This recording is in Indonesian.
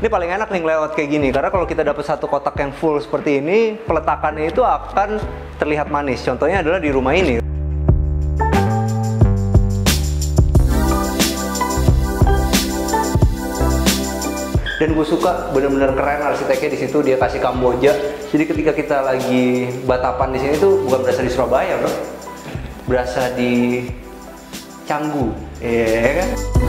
Ini paling enak nih lewat kayak gini karena kalau kita dapat satu kotak yang full seperti ini, peletakannya itu akan terlihat manis. Contohnya adalah di rumah ini. dan gue suka bener-bener keren arsiteknya di situ dia kasih kamboja jadi ketika kita lagi batapan di sini tuh bukan berasa di Surabaya bro berasa di Canggu iya yeah, kan